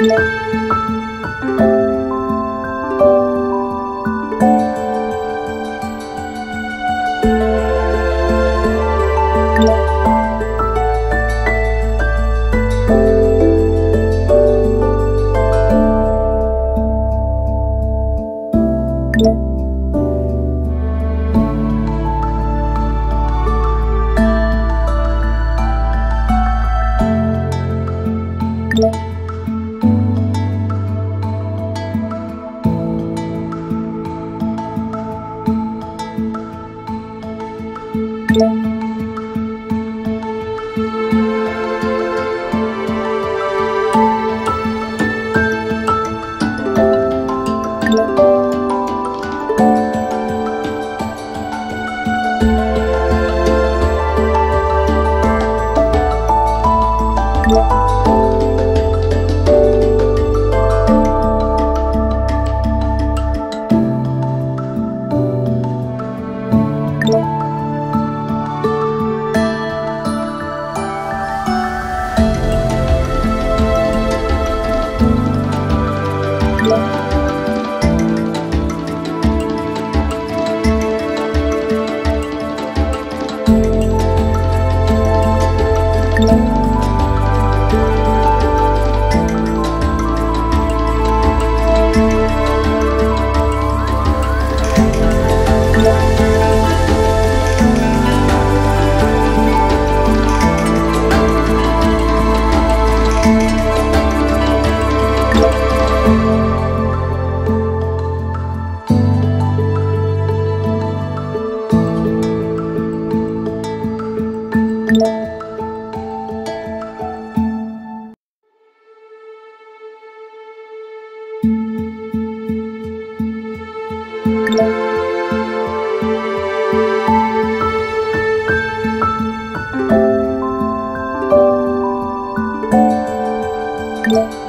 Música Yeah. Thank.